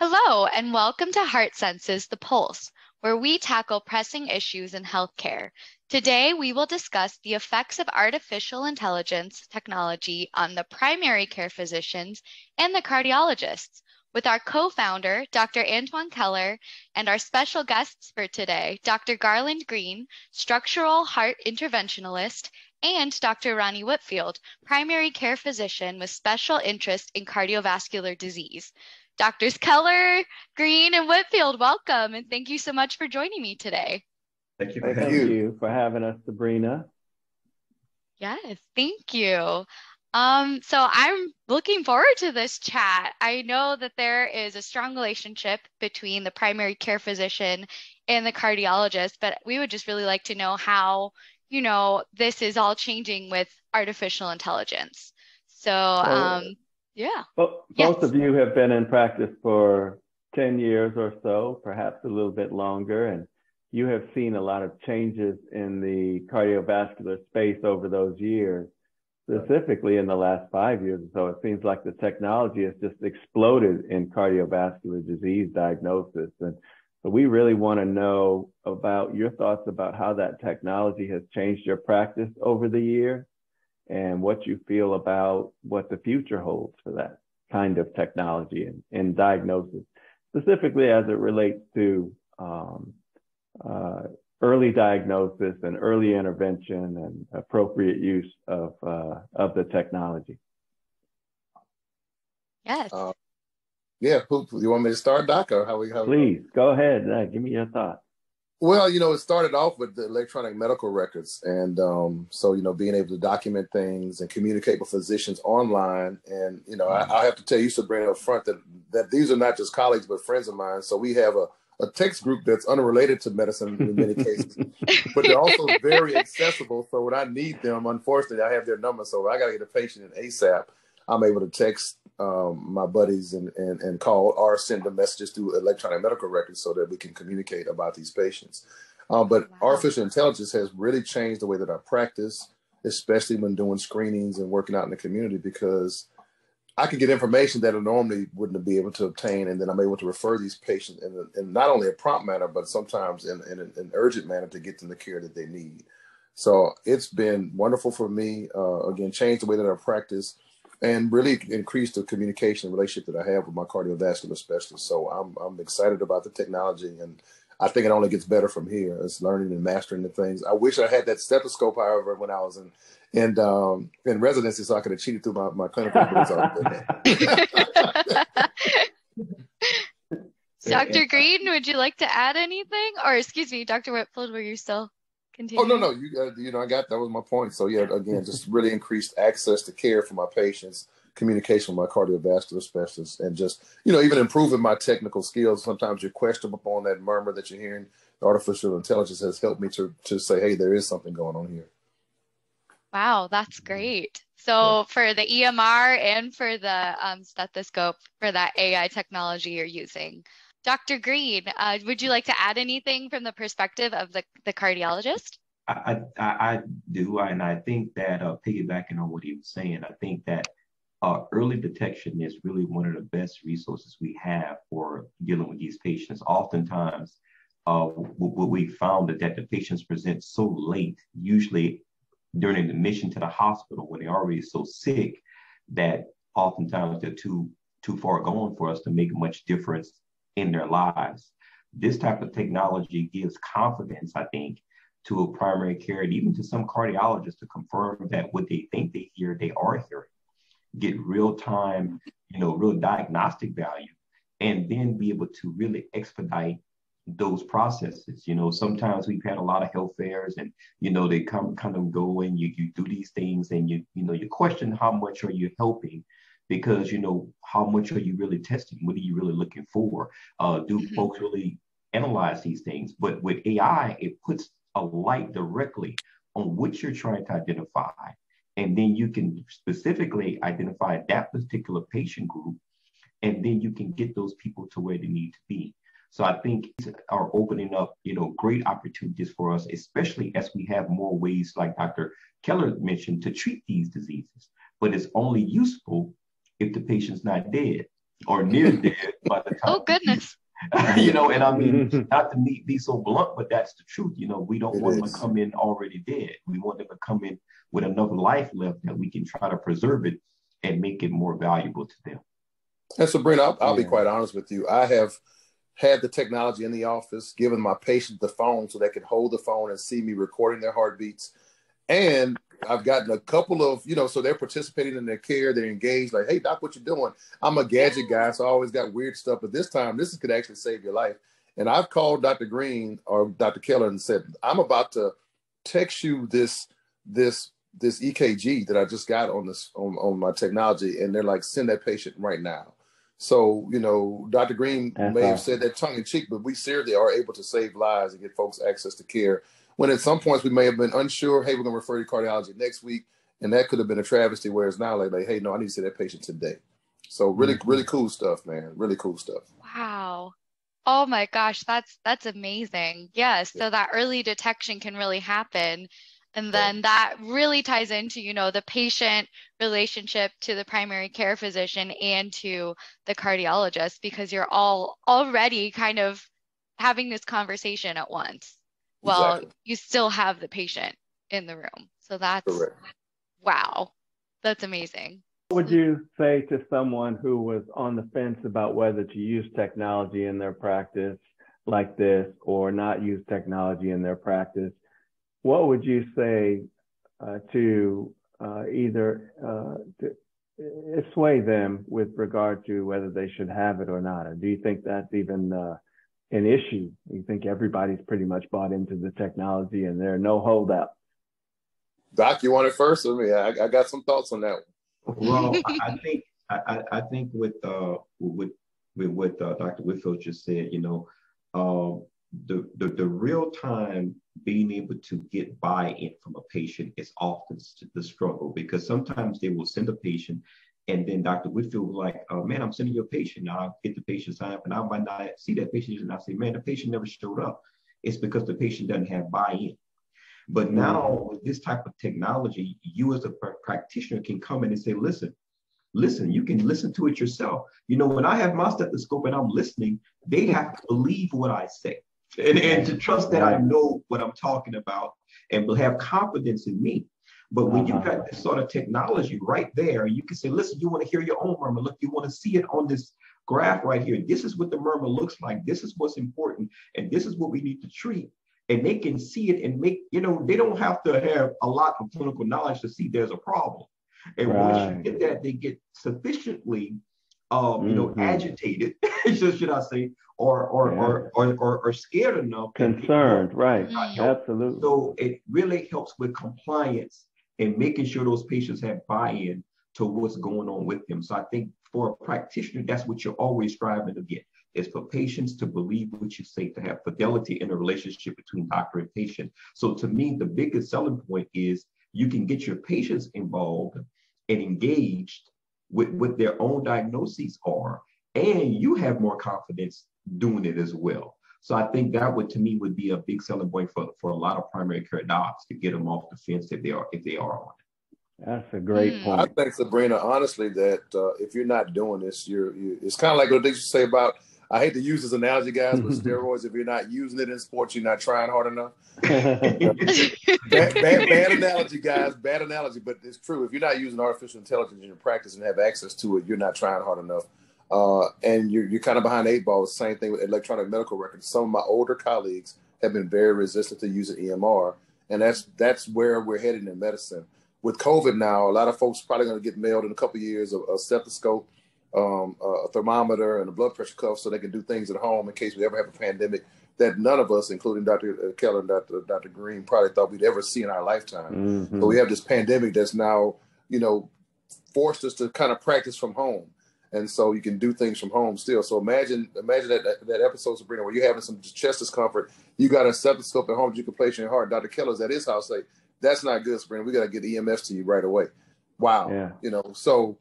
Hello, and welcome to HeartSense's The Pulse, where we tackle pressing issues in healthcare. Today, we will discuss the effects of artificial intelligence technology on the primary care physicians and the cardiologists with our co founder, Dr. Antoine Keller, and our special guests for today, Dr. Garland Green, structural heart interventionalist, and Dr. Rani Whitfield, primary care physician with special interest in cardiovascular disease. Doctors Keller, Green, and Whitfield, welcome, and thank you so much for joining me today. Thank you. For thank you. you for having us, Sabrina. Yes, thank you. Um, so I'm looking forward to this chat. I know that there is a strong relationship between the primary care physician and the cardiologist, but we would just really like to know how, you know, this is all changing with artificial intelligence. So, um, yeah. Well, yes. Both of you have been in practice for 10 years or so, perhaps a little bit longer, and you have seen a lot of changes in the cardiovascular space over those years, specifically in the last five years or so. It seems like the technology has just exploded in cardiovascular disease diagnosis. And so we really want to know about your thoughts about how that technology has changed your practice over the years and what you feel about what the future holds for that kind of technology and, and diagnosis, specifically as it relates to um, uh, early diagnosis and early intervention and appropriate use of, uh, of the technology. Yes. Uh, yeah, who, you want me to start, Doc, or how we? How Please go ahead. Uh, give me your thoughts. Well, you know, it started off with the electronic medical records. And um, so, you know, being able to document things and communicate with physicians online. And, you know, I, I, have to tell you, Sabrina, up front that, that these are not just colleagues, but friends of mine. So we have a, a text group that's unrelated to medicine in many cases, but they're also very accessible. So when I need them, unfortunately, I have their number. So I got to get a patient in ASAP. I'm able to text um, my buddies and, and, and call or send them messages through electronic medical records so that we can communicate about these patients. Uh, but wow. artificial intelligence has really changed the way that I practice, especially when doing screenings and working out in the community, because I can get information that I normally wouldn't be able to obtain, and then I'm able to refer these patients in, in not only a prompt manner, but sometimes in, in an urgent manner to get them the care that they need. So it's been wonderful for me. Uh, again, changed the way that I practice and really increase the communication relationship that I have with my cardiovascular specialist. So I'm I'm excited about the technology, and I think it only gets better from here. It's learning and mastering the things. I wish I had that stethoscope, however, when I was in in um, in residency, so I could have cheated through my my clinical Dr. Green, would you like to add anything? Or excuse me, Dr. Whitfield, were you still Continue. Oh no, no, you uh, you know I got that was my point. So yeah, again, just really increased access to care for my patients, communication with my cardiovascular specialist, and just you know even improving my technical skills. Sometimes you're questionable upon that murmur that you're hearing. Artificial intelligence has helped me to to say, hey, there is something going on here. Wow, that's great. So for the EMR and for the um, stethoscope, for that AI technology you're using, Dr. Green, uh, would you like to add anything from the perspective of the, the cardiologist? I, I, I do, and I think that uh, piggybacking on what he was saying, I think that uh, early detection is really one of the best resources we have for dealing with these patients. Oftentimes, uh, what we found is that the patients present so late, usually during admission to the hospital when they're already so sick that oftentimes they're too too far gone for us to make much difference in their lives. This type of technology gives confidence, I think, to a primary care and even to some cardiologists to confirm that what they think they hear, they are hearing. Get real time, you know, real diagnostic value, and then be able to really expedite those processes. You know, sometimes we've had a lot of health fairs and, you know, they come kind of go and you, you do these things and you, you know, you question how much are you helping because you know how much are you really testing? What are you really looking for? Uh, do mm-hmm. folks really analyze these things? But with ai it puts a light directly on what you're trying to identify. And then you can specifically identify that particular patient group and then you can get those people to where they need to be. So i think are opening up you know great opportunities for us especially as we have more ways like dr keller mentioned to treat these diseases. But it's only useful if the patient's not dead. or near dead by the oh, time. Oh goodness. you know, and I mean, mm-hmm. not to be, be so blunt, but that's the truth. You know, we don't it want is. them to come in already dead. We want them to come in with enough life left that we can try to preserve it and make it more valuable to them. And Sabrina, I'll, I'll yeah. be quite honest with you. I have had the technology in the office, given my patient the phone so they could hold the phone and see me recording their heartbeats. And I've gotten a couple of, you know, so they're participating in their care, they're engaged, like, hey, doc, what you doing? I'm a gadget guy, so I always got weird stuff. But this time, this could actually save your life. And I've called Dr. Green or Dr. Keller and said, I'm about to text you this this this EKG that I just got on this on, on my technology, and they're like, send that patient right now. So, you know, Dr. Green uh-huh. may have said that tongue in cheek, but we seriously are able to save lives and get folks access to care. When at some points we may have been unsure, hey, we're going to refer you to cardiology next week. And that could have been a travesty, whereas now, like, like hey, no, I need to see that patient today. So really, mm-hmm. really cool stuff, man. Really cool stuff. Wow. Oh my gosh, that's that's amazing. Yes, yeah, so that early detection can really happen and then that really ties into, you know, the patient relationship to the primary care physician and to the cardiologist because you're all already kind of having this conversation at once. Well, exactly. you still have the patient in the room. So that's Correct. wow. That's amazing. What would you say to someone who was on the fence about whether to use technology in their practice like this or not use technology in their practice? what would you say uh, to uh, either uh, to sway them with regard to whether they should have it or not? Or do you think that's even uh, an issue? You think everybody's pretty much bought into the technology and there are no holdouts? Doc, you want it first? I mean, I, I got some thoughts on that one. Well, I think I, I think with uh, with with what uh, Dr. Whitfield just said, you know, um, the, the, the real time being able to get buy-in from a patient is often the struggle because sometimes they will send a patient and then Dr. Whitfield was like, oh, man, I'm sending you a patient. Now I'll get the patient signed up and I might not see that patient. And I say, man, the patient never showed up. It's because the patient doesn't have buy-in. But now mm-hmm. with this type of technology, you as a practitioner can come in and say, listen, listen, you can listen to it yourself. You know, when I have my stethoscope and I'm listening, they have to believe what I say and, and to trust that I know what I'm talking about and will have confidence in me. But when uh-huh. you've got this sort of technology right there, you can say, listen, you want to hear your own murmur. Look, you want to see it on this graph right here. This is what the murmur looks like. This is what's important. And this is what we need to treat. And they can see it and make, you know, they don't have to have a lot of clinical knowledge to see there's a problem. And right. once you get that, they get sufficiently um, you know, mm-hmm. agitated, should I say, or or, yeah. or, or, or or scared enough. Concerned, right? Absolutely. So it really helps with compliance and making sure those patients have buy-in to what's going on with them. So I think for a practitioner, that's what you're always striving to get is for patients to believe what you say, to have fidelity in the relationship between doctor and patient. So to me, the biggest selling point is you can get your patients involved and engaged with what their own diagnoses are, and you have more confidence doing it as well. So I think that would to me would be a big selling point for, for a lot of primary care docs to get them off the fence if they are if they are on it. That's a great mm. point. I think Sabrina, honestly, that uh, if you're not doing this, you're, you, it's kind of like what they used to say about I hate to use this analogy, guys, but steroids, if you're not using it in sports, you're not trying hard enough. bad, bad, bad, analogy, guys. Bad analogy, but it's true. If you're not using artificial intelligence in your practice and have access to it, you're not trying hard enough. Uh, and you're, you're kind of behind eight ball. Same thing with electronic medical records. Some of my older colleagues have been very resistant to using EMR, and that's that's where we're heading in medicine. With COVID now, a lot of folks probably going to get mailed in a couple years a, a stethoscope um, a thermometer and a blood pressure cuff so they can do things at home in case we ever have a pandemic that none of us, including Dr. Uh, Keller and Dr. Dr. Green, probably thought we'd ever see in our lifetime. Mm-hmm. But we have this pandemic that's now, you know, forced us to kind of practice from home. And so you can do things from home still. So imagine, imagine that that, that episode, Sabrina, where you're having some chest discomfort. You got a stethoscope at home you can place in your heart. Dr. Keller's at his house say, "That's not good, Sabrina. We got to get EMS to you right away." Wow. Yeah. You know, so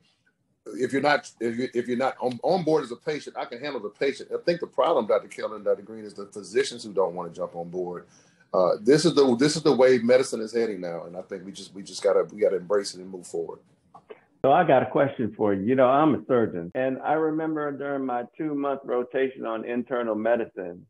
if you're not if you if you're not on, on board as a patient, I can handle the patient. I think the problem, Dr. Keller and Dr. Green, is the physicians who don't want to jump on board. Uh, this is the this is the way medicine is heading now, and I think we just we just gotta we gotta embrace it and move forward. So I got a question for you. You know, I'm a surgeon, and I remember during my two month rotation on internal medicine,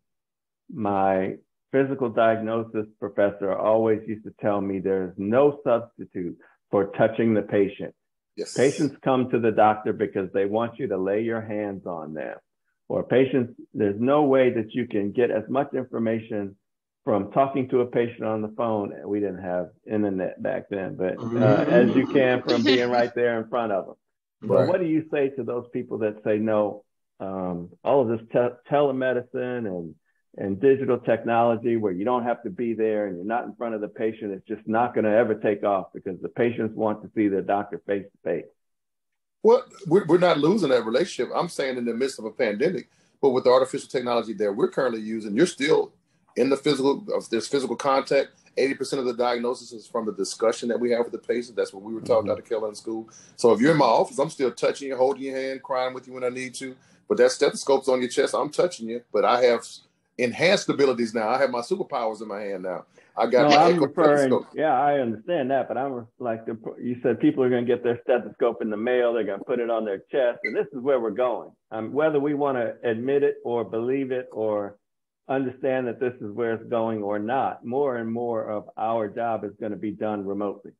my physical diagnosis professor always used to tell me there's no substitute for touching the patient. Yes. Patients come to the doctor because they want you to lay your hands on them. Or patients, there's no way that you can get as much information from talking to a patient on the phone. We didn't have internet back then, but uh, mm-hmm. as you can from being right there in front of them. Right. But what do you say to those people that say no? Um, all of this te- telemedicine and and digital technology where you don't have to be there and you're not in front of the patient, it's just not going to ever take off because the patients want to see their doctor face to face. Well, we're not losing that relationship. I'm saying in the midst of a pandemic, but with the artificial technology that we're currently using, you're still in the physical, there's physical contact. 80% of the diagnosis is from the discussion that we have with the patient. That's what we were talking mm-hmm. Dr. Keller, in school. So if you're in my office, I'm still touching you, holding your hand, crying with you when I need to. But that stethoscope's on your chest. I'm touching you, but I have enhanced abilities now. I have my superpowers in my hand now. I got. No, I'm referring. Yeah, I understand that, but I'm like the, you said, people are going to get their stethoscope in the mail. They're going to put it on their chest, and this is where we're going. Um, whether we want to admit it or believe it or understand that this is where it's going or not, more and more of our job is going to be done remotely.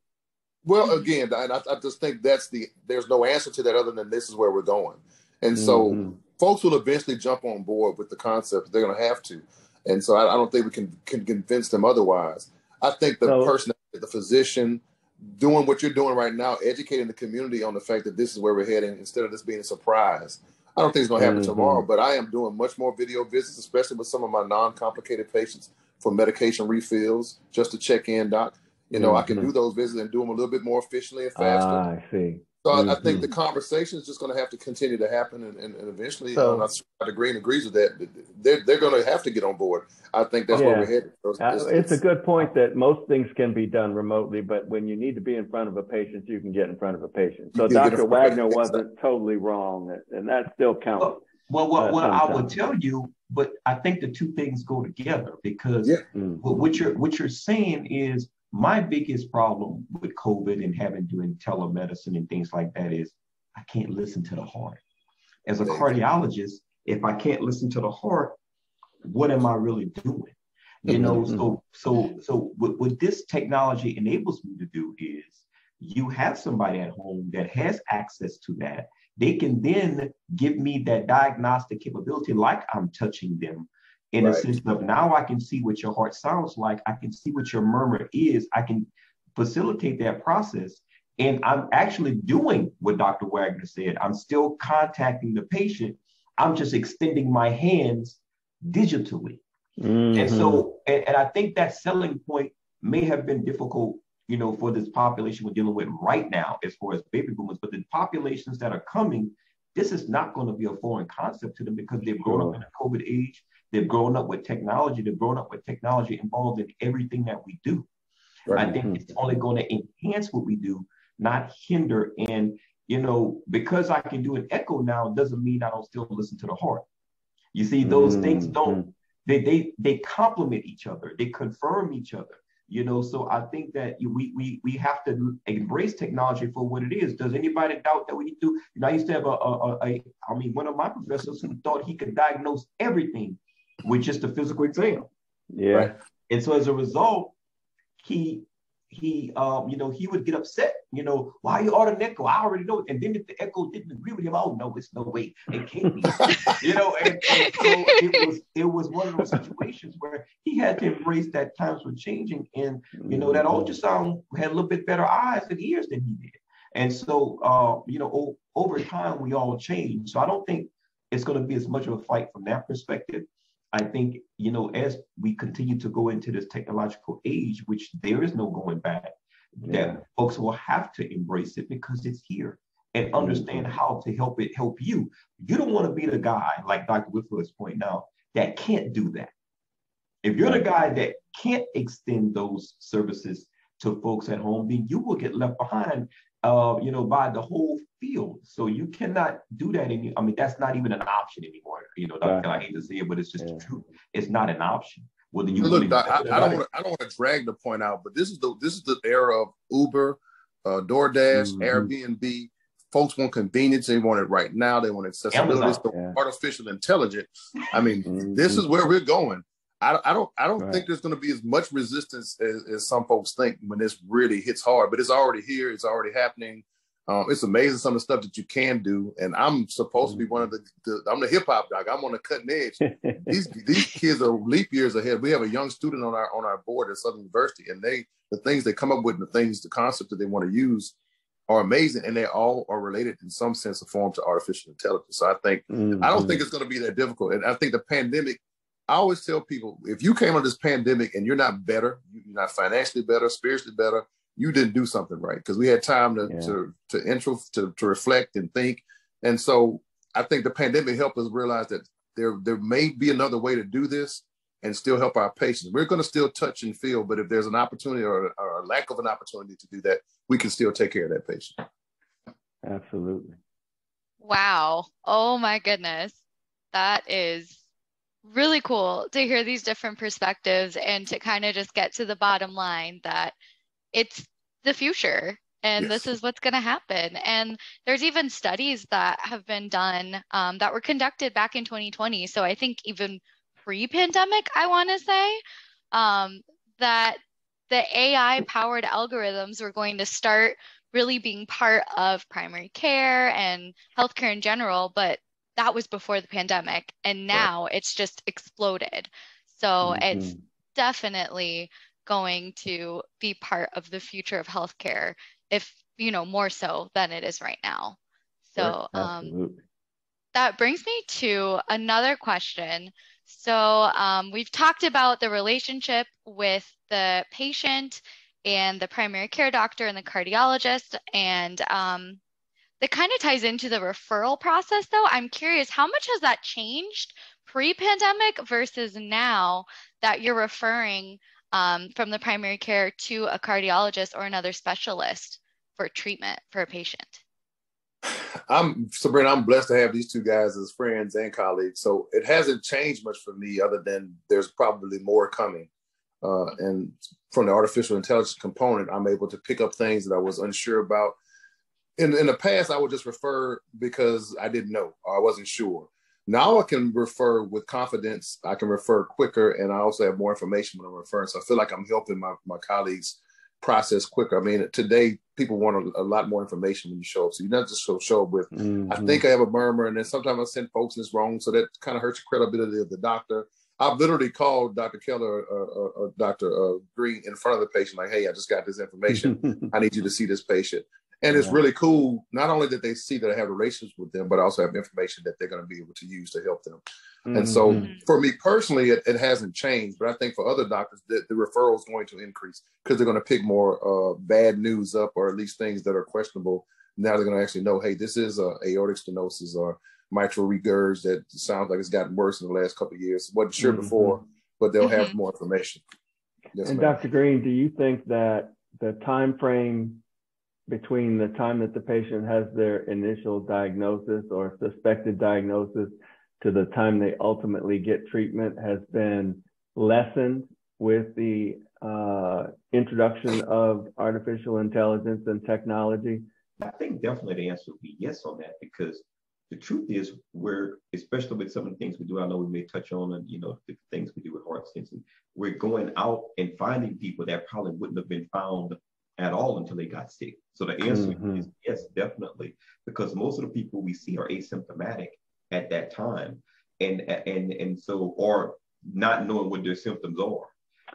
Well, again, I, I just think that's the there's no answer to that other than this is where we're going, and so. Mm-hmm folks will eventually jump on board with the concept. They're going to have to, and so I, I, don't think we can can convince them otherwise. I think the so, person, the physician, doing what you're doing right now, educating the community on the fact that this is where we're heading, instead of this being a surprise. I don't think it's going to happen mm-hmm. tomorrow, but I am doing much more video visits, especially with some of my non-complicated patients for medication refills, just to check in, doc. You know, mm-hmm. I can mm-hmm. do those visits and do them a little bit more efficiently and faster. Ah, I see. So mm-hmm. I, I, think the mm-hmm. conversation is just going to have to continue to happen, and, and, and eventually, so, uh, I agree and agrees with that. They're they're going to have to get on board. I think that's yeah. where we're headed. So it's, uh, it's, a good point that most things can be done remotely, but when you need to be in front of a patient, you can get in front of a patient. So Dr. Wagner wasn't totally wrong, and that still counts. Well, well what, uh, what I would tell you, but I think the two things go together because yeah. mm-hmm. what you're what you're saying is my biggest problem with COVID and having doing telemedicine and things like that is I can't listen to the heart. As a cardiologist, if I can't listen to the heart, what am I really doing? You know, mm-hmm. so so so what, what this technology enables me to do is you have somebody at home that has access to that. They can then give me that diagnostic capability like I'm touching them in right. a sense of now I can see what your heart sounds like. I can see what your murmur is. I can facilitate that process. And I'm actually doing what Dr. Wagner said. I'm still contacting the patient. I'm just extending my hands digitally. Mm-hmm. And so, and, and I think that selling point may have been difficult, you know, for this population we're dealing with right now, as far as baby boomers, but the populations that are coming, this is not going to be a foreign concept to them because they've grown up in a COVID age. They've grown up with technology. They've grown up with technology involved in everything that we do. Right. I think mm-hmm. it's only going to enhance what we do, not hinder. And, you know, because I can do an echo now doesn't mean I don't still listen to the heart. You see, those mm-hmm. things don't, they, they, they complement each other. They confirm each other you know so i think that we we we have to embrace technology for what it is does anybody doubt that we do you know i used to have a, a, a i mean one of my professors who thought he could diagnose everything with just a physical exam. Yeah. Right? And so as a result, he he um, you know, he would get upset, you know, why are you order an echo? I already know. And then if the echo didn't agree with him, oh no, it's no way. It can't be. you know, and, and, so it was it was one of those situations where he had to embrace that times were changing. And you know, that mm-hmm. ultrasound had a little bit better eyes and ears than he did. And so uh, you know, o- over time we all change. So I don't think it's going to be as much of a fight from that perspective. I think, you know, as we continue to go into this technological age, which there is no going back, yeah. that folks will have to embrace it because it's here and understand mm-hmm. how to help it help you. You don't want to be the guy, like Dr. Whitfield is pointing out, that can't do that. If you're the guy that can't extend those services to folks at home, then you will get left behind uh, you know, by the whole field. So you cannot do that. Any, I mean, that's not even an option anymore. You know, right. I hate to say it, but it's just yeah. true. It's not an option. Whether you look, I, I, don't want to, I don't want to drag the point out, but this is the this is the era of Uber, uh, DoorDash, mm-hmm. Airbnb. folks want convenience. They want it right now. They want accessibility. So yeah. artificial intelligence. I mean, mm-hmm. this is where we're going. I, I don't I don't right. think there's going to be as much resistance as, as, some folks think when this really hits hard. But it's already here. It's already happening. Um, it's amazing some of the stuff that you can do. And I'm supposed mm-hmm. to be one of the, the I'm the hip hop doc. I'm on the cutting edge. these these kids are leap years ahead. We have a young student on our on our board at Southern University, and they the things they come up with, the things, the concept that they want to use are amazing and they all are related in some sense or form to artificial intelligence. So I think mm-hmm. I don't think it's going to be that difficult. And I think the pandemic, I always tell people if you came on this pandemic and you're not better, you're not financially better, spiritually better, you didn't do something right. Because we had time to, yeah. to to intro to, to reflect and think. And so I think the pandemic helped us realize that there there may be another way to do this and still help our patients. We're going to still touch and feel, but if there's an opportunity or, or, a lack of an opportunity to do that, we can still take care of that patient. Absolutely. Wow. Oh my goodness. That is really cool to hear these different perspectives and to kind of just get to the bottom line that it's the future and yes. this is what's going to happen. And there's even studies that have been done um, that were conducted back in 2020. So I think even pre-pandemic, I want to say, um, that the AI powered algorithms were going to start really being part of primary care and healthcare in general, but that was before the pandemic. And now right. it's just exploded. So mm-hmm. it's definitely going to be part of the future of healthcare, if you know, more so than it is right now. So um, that brings me to another question. So um, we've talked about the relationship with the patient and the primary care doctor and the cardiologist, and um, that kind of ties into the referral process. Though I'm curious, how much has that changed pre-pandemic versus now that you're referring um, from the primary care to a cardiologist or another specialist for treatment for a patient? I'm Sabrina. I'm blessed to have these two guys as friends and colleagues. So it hasn't changed much for me, other than there's probably more coming. Uh, and from the artificial intelligence component, I'm able to pick up things that I was unsure about. In in the past, I would just refer because I didn't know or I wasn't sure. Now I can refer with confidence. I can refer quicker, and I also have more information when I'm referring. So I feel like I'm helping my my colleagues process quicker. I mean, today people want a, a, lot more information when you show up. So you're not just show, show up with, mm-hmm. I think I have a murmur, and then sometimes I send folks and it's wrong. So that kind of hurts the credibility of the doctor. I've literally called Dr. Keller or, or, or Dr. Uh, Green in front of the patient, like, hey, I just got this information. I need you to see this patient. And it's really cool, not only that they see that I have relations with them, but I also have information that they're going to be able to use to help them. Mm-hmm. And so mm-hmm. for me personally, it, it, hasn't changed, but I think for other doctors, the, the referral is going to increase because they're going to pick more uh, bad news up or at least things that are questionable. Now they're going to actually know, hey, this is a aortic stenosis or mitral regurg that sounds like it's gotten worse in the last couple of years. Wasn't sure mm-hmm. before, but they'll have mm-hmm. more information. Yes, and ma'am. Dr. Green, do you think that the time frame between the time that the patient has their initial diagnosis or suspected diagnosis to the time they ultimately get treatment has been lessened with the uh, introduction of artificial intelligence and technology? I think definitely the answer would be yes on that because the truth is we're especially with some of the things we do i know we may touch on and you know the things we do with heart sensing we're going out and finding people that probably wouldn't have been found at all until they got sick so the answer mm-hmm. is yes definitely because most of the people we see are asymptomatic at that time and and and so or not knowing what their symptoms are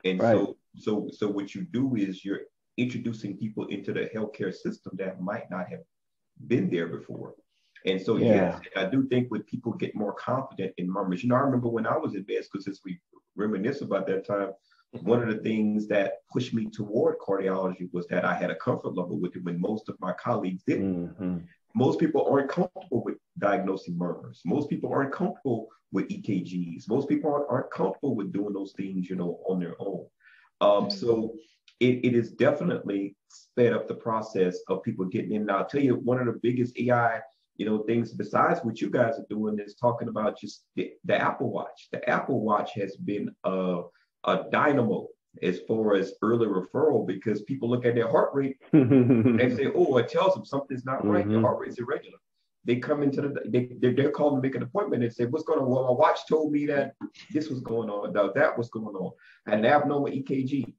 and right. so so so what you do is you're introducing people into the healthcare system that might not have been there before and so yeah. yes i do think when people get more confident in murmurs you know i remember when i was in med school since we reminisce about that time one of the things that pushed me toward cardiology was that I had a comfort level with it when most of my colleagues didn't. Mm-hmm most people aren't comfortable with diagnosing murmurs. Most people aren't comfortable with EKGs. Most people aren't, aren't comfortable with doing those things, you know, on their own. Um, mm-hmm. So it, it is definitely sped up the process of people getting in. And I'll tell you, one of the biggest AI, you know, things besides what you guys are doing is talking about just the, the Apple Watch. The Apple Watch has been a, a dynamo as far as early referral because people look at their heart rate and say, oh, it tells them something's not right. Mm-hmm. Their heart rate's irregular. They come into the, they, they're, they're calling to make an appointment and say, what's going on? Well, my watch told me that this was going on, that, that was going on, an abnormal EKG.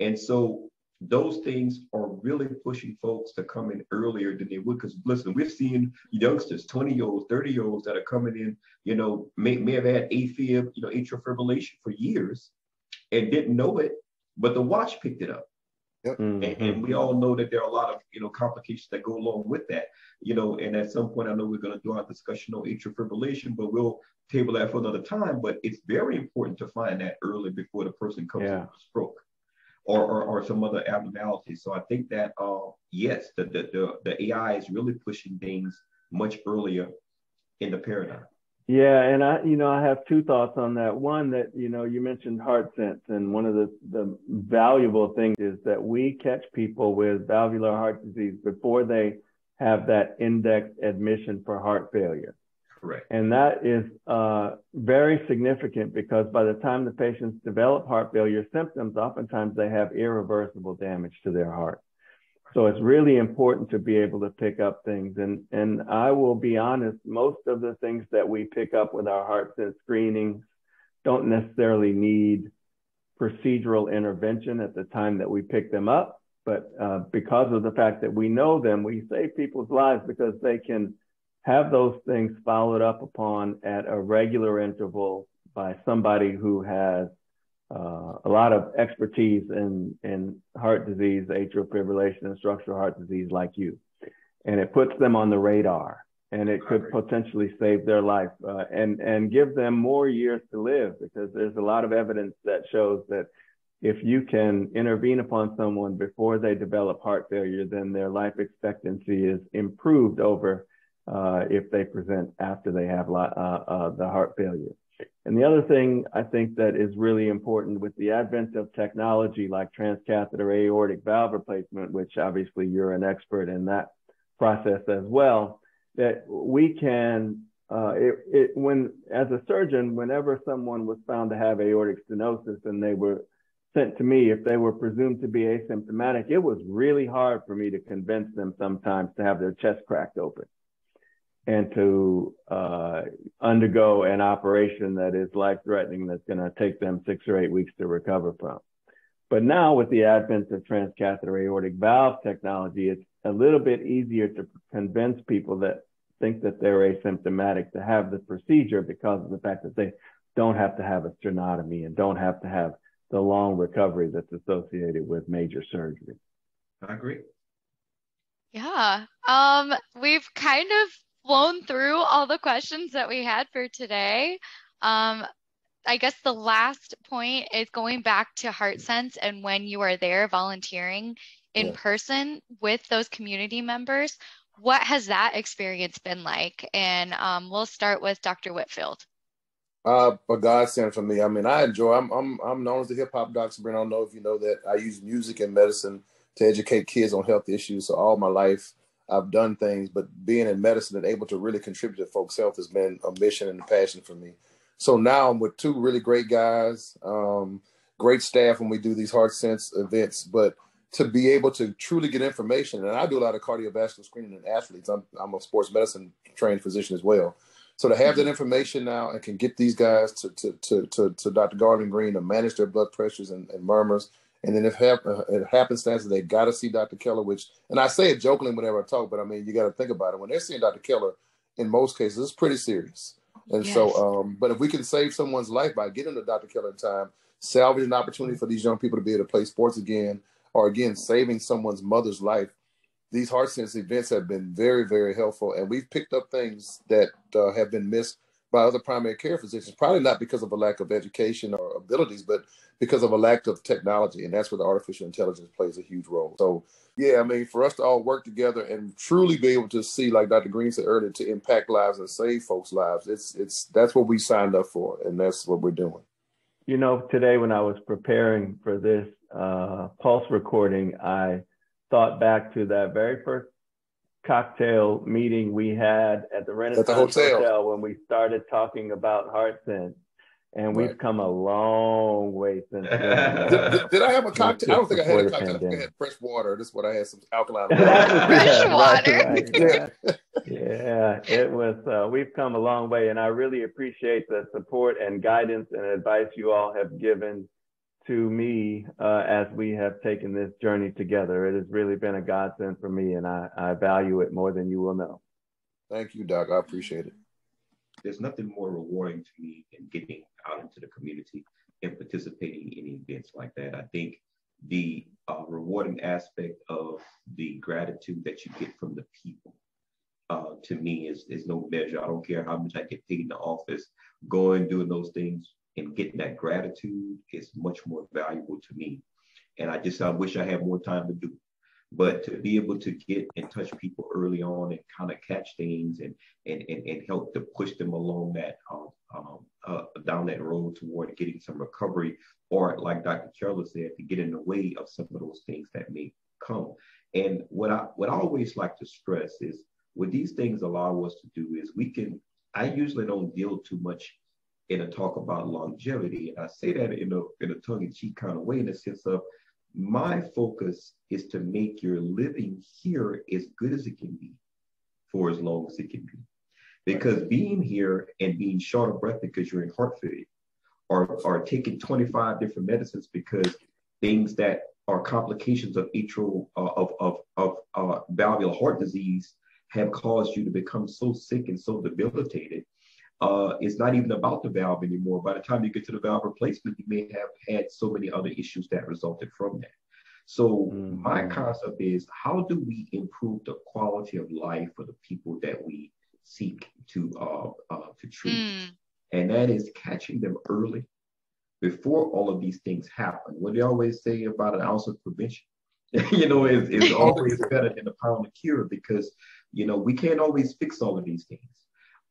And so those things are really pushing folks to come in earlier than they would. Because listen, we're seeing youngsters, 20 year olds, 30 year olds that are coming in, you know, may, may have had AFib, you know, atrial fibrillation for years and didn't know it, but the watch picked it up. Yep. Mm-hmm. And, and, we all know that there are a lot of you know complications that go along with that. You know, and at some point I know we're going to do our discussion on atrial fibrillation, but we'll table that for another time. But it's very important to find that early before the person comes yeah. to a stroke or, or, or, some other abnormalities. So I think that uh, yes, the, the the the AI is really pushing things much earlier in the paradigm. Yeah, and I, you know, I have two thoughts on that. One that, you know, you mentioned HeartSense, and one of the, the valuable things is that we catch people with valvular heart disease before they have that index admission for heart failure. Correct. And that is uh, very significant because by the time the patients develop heart failure symptoms, oftentimes they have irreversible damage to their heart. So it's really important to be able to pick up things. And, and I will be honest, most of the things that we pick up with our HeartSense screenings don't necessarily need procedural intervention at the time that we pick them up. But uh, because of the fact that we know them, we save people's lives because they can have those things followed up upon at a regular interval by somebody who has uh, a lot of expertise in, in heart disease, atrial fibrillation, and structural heart disease like you. And it puts them on the radar and it could potentially save their life uh, and, and give them more years to live because there's a lot of evidence that shows that if you can intervene upon someone before they develop heart failure, then their life expectancy is improved over uh, if they present after they have uh, uh, the heart failure. And the other thing I think that is really important with the advent of technology like transcatheter aortic valve replacement, which obviously you're an expert in that process as well, that we can, uh, it, it, when as a surgeon, whenever someone was found to have aortic stenosis and they were sent to me, if they were presumed to be asymptomatic, it was really hard for me to convince them sometimes to have their chest cracked open and to uh, undergo an operation that is life threatening that's going to take them six or eight weeks to recover from. But now, with the advent of transcatheter aortic valve technology, it's a little bit easier to convince people that think that they're asymptomatic to have the procedure because of the fact that they don't have to have a sternotomy and don't have to have the long recovery that's associated with major surgery. I agree. Yeah. Um, we've kind of flown through all the questions that we had for today. Um, I guess the last point is going back to HeartSense and when you are there volunteering in yeah. person with those community members, what has that experience been like? And um, we'll start with Dr. Whitfield. Uh, a godsend for me. I mean, I enjoy. I'm I'm I'm known as the hip hop doctor. Brent, I don't know if you know that. I use music and medicine to educate kids on health issues. So all my life, I've done things, but being in medicine and able to really contribute to folks' health has been a mission and a passion for me. So now I'm with two really great guys, um, great staff when we do these HeartSense events, but to be able to truly get information, and I do a lot of cardiovascular screening in athletes. I'm, I'm a sports medicine trained physician as well. So to have that information now and can get these guys to to to to, to Dr. Garland Green to manage their blood pressures and, and murmurs and then if hap- uh, it happenstance they got to see Dr. Keller, which, and I say it jokingly whenever I talk, but I mean, you got to think about it. When they're seeing Dr. Keller, in most cases, it's pretty serious. And yes. so, um, but if we can save someone's life by getting to Dr. Keller in time, salvage an opportunity for these young people to be able to play sports again, or again, saving someone's mother's life, these HeartSense events have been very, very helpful. And we've picked up things that uh, have been missed by other primary care physicians, probably not because of a lack of education or abilities, but because of a lack of technology. And that's where the artificial intelligence plays a huge role. So, yeah, I mean, for us to all work together and truly be able to see, like Dr. Green said earlier, to impact lives and save folks' lives, it's it's that's what we signed up for, and that's what we're doing. You know, today when I was preparing for this uh, pulse recording, I thought back to that very first cocktail meeting we had at the Renaissance at the hotel. hotel. when we started talking about HeartSense. and we've right. come a long way since. did, did, did, I have a cocktail? I don't think I had a cocktail. I think I had fresh water. This is what I had some alkaline water. fresh water. Right, yeah. yeah, it was. Uh, we've come a long way, and I really appreciate the support and guidance and advice you all have given to me uh, as we have taken this journey together. It has really been a godsend for me, and I, I value it more than you will know. Thank you, Doc. I appreciate it. There's nothing more rewarding to me than getting out into the community and participating in events like that. I think the uh, rewarding aspect of the gratitude that you get from the people uh, to me is, is no measure. I don't care how much I get paid in the office, going, doing those things and getting that gratitude is much more valuable to me. And I just, I wish I had more time to do. But to be able to get and touch people early on and kind of catch things and, and, and, and help to push them along that um, um, uh, down that road toward getting some recovery, or like Dr. Charles said, to get in the way of some of those things that may come. And what I what I always like to stress is what these things allow us to do is we can. I usually don't deal too much in a talk about longevity. And I say that in a in a tongue-in-cheek kind of way, in the sense of my focus is to make your living here as good as it can be for as long as it can be. Because being here and being short of breath because you're in heart failure or, or taking 25 different medicines because things that are complications of atrial uh, of, of, of uh, valvular heart disease have caused you to become so sick and so debilitated. Uh, it's not even about the valve anymore. By the time you get to the valve replacement, you may have had so many other issues that resulted from that. So mm-hmm. my concept is how do we improve the quality of life for the people that we seek to uh, uh, to treat. Mm. And that is catching them early before all of these things happen. What they always say about an ounce of prevention, you know, is, is always better than a pound of cure because, you know, we can't always fix all of these things.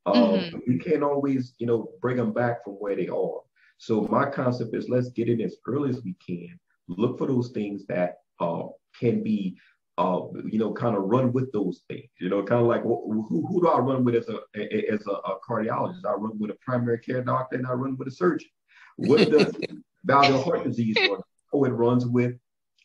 Um, mm-hmm. We can't always, you know, bring them back from where they are. So my concept is let's get in as early as we can. Look for those things that uh, can be uh, you know, kind of run with those things. You know, kind of like who, who do I run with as a as a, a, cardiologist? I run with a primary care doctor, and I run with a surgeon. What does valvular heart disease run? Oh, it runs with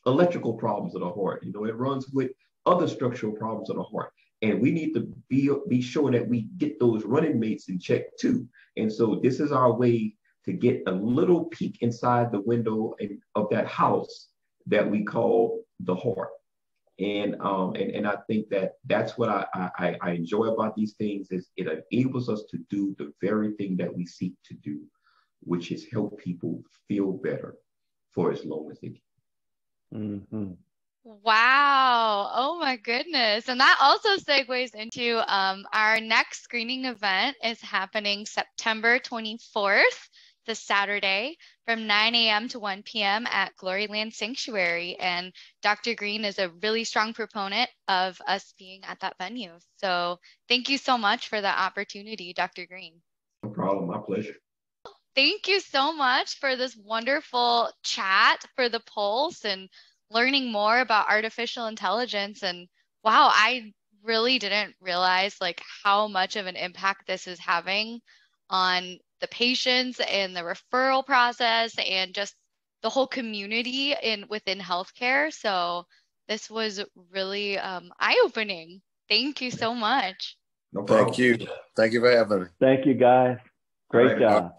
electrical problems of the heart. You know, it runs with other structural problems of the heart. And we need to be be sure that we get those running mates in check too. And so this is our way to get a little peek inside the window of that house that we call the heart and um and, and i think that that's what I, I i enjoy about these things is it enables us to do the very thing that we seek to do which is help people feel better for as long as they can mm-hmm. Wow. Oh my goodness. And that also segues into um, our next screening event is happening September 24th this Saturday from 9 a.m. to 1 p.m. at Gloryland Sanctuary. And Dr. Green is a really strong proponent of us being at that venue. So thank you so much for the opportunity, Dr. Green. No problem. My pleasure. Thank you so much for this wonderful chat for the Pulse and learning more about artificial intelligence. And wow, I really didn't realize like how much of an impact this is having on the patients and the referral process and just the whole community in within healthcare. So this was really um, eye-opening. Thank you so much. No problem. Thank you. Thank you for having me. Thank you, guys. Great right. job.